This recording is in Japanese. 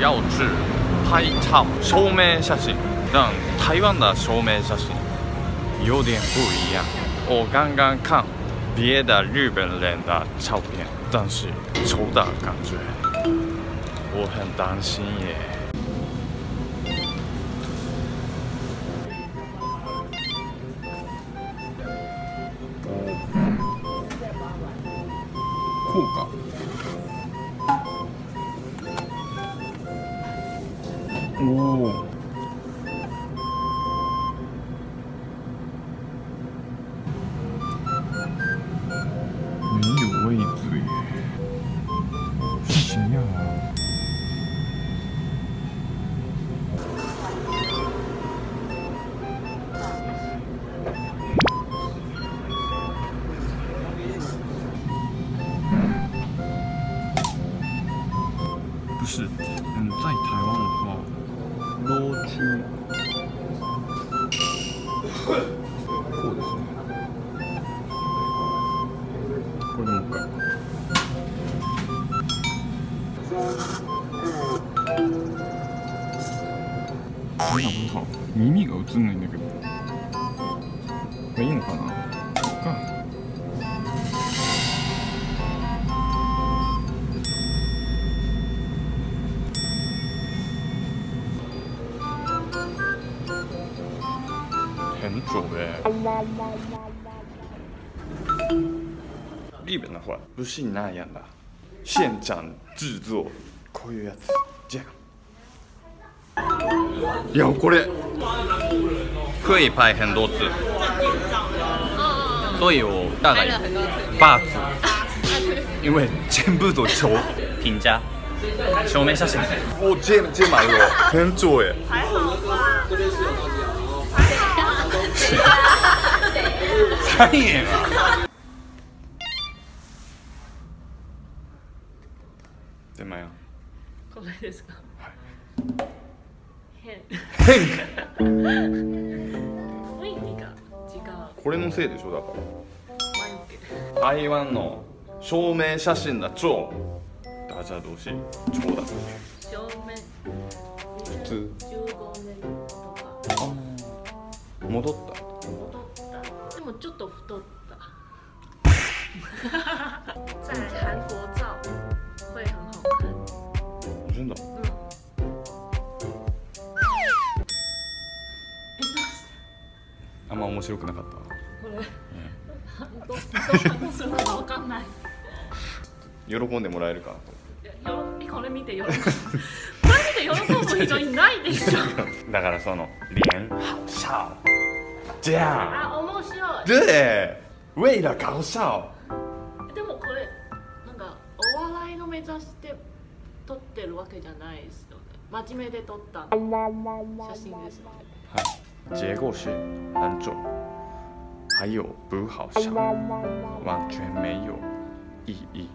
要去拍照証明写真但台湾的証明写真有点不一样。我刚刚看别的日本人的照片但是丑的感觉我很担心耶。こうかおお没有位置耶谁呀、不是，嗯，在台湾 的话，ローチュこうですね。これもう一回。なんか耳が映んないんだけど。これいいのかな？很久哎。日本的话不是那样的，现场制作こういうやつ。这样。いやこれ。可以拍很多次，所以我大概八次，因为全部都求评价証明写真。我这这买了很久哎。还好3円は出前これですか、これのせいでしょだから。台湾の証明写真だ。超。ダジャ同士超だ。明。普通。戻った。もちょっと太った。在韩国照会很好看。真的？嗯。あんま面白くなかった？これ。どうどうするのかわかんない。喜んでもらえるかなとこれ見て喜ぶ。これ見て喜ぶ人いないでしょ。だからその脸好笑这样あ、面白い。对为了搞笑でもこれなんかお笑いの目指して撮ってるわけじゃないですよね真面目で撮った写真ですよねはい结构是很重还有不好笑完全没有意义